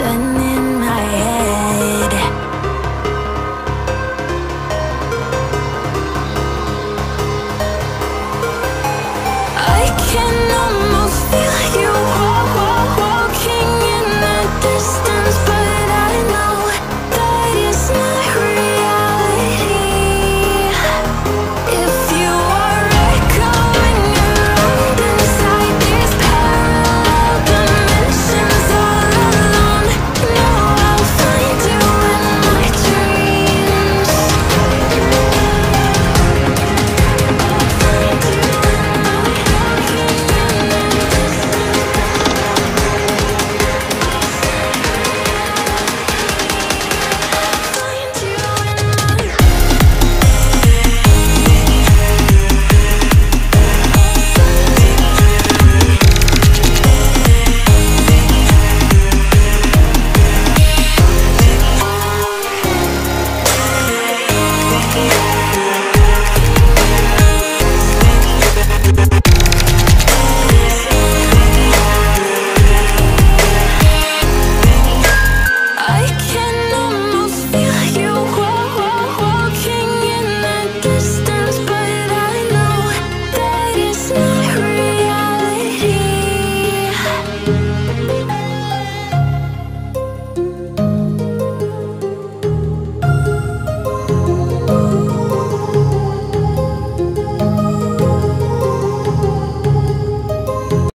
My